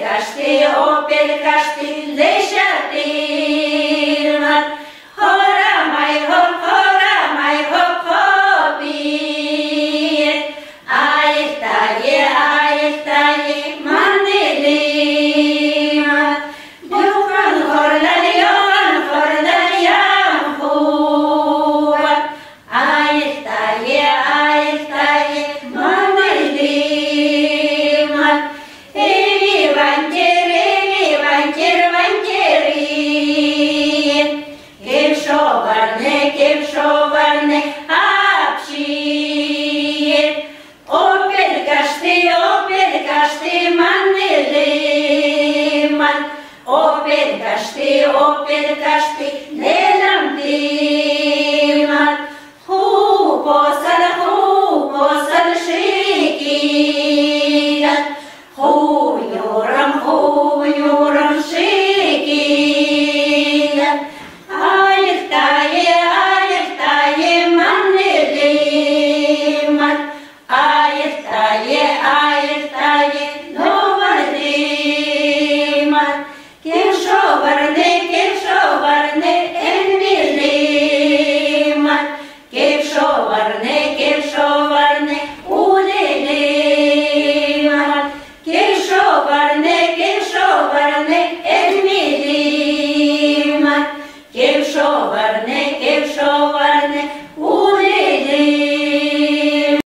Πελκαστή, ο πελκαστή, λες Σοβάρνε, Αψίρ. Ο Περκάστι, ο Περκάστι, Μαντερέ, Μαν. Ο Περκάστι, ο Кишоварни, кишоварни.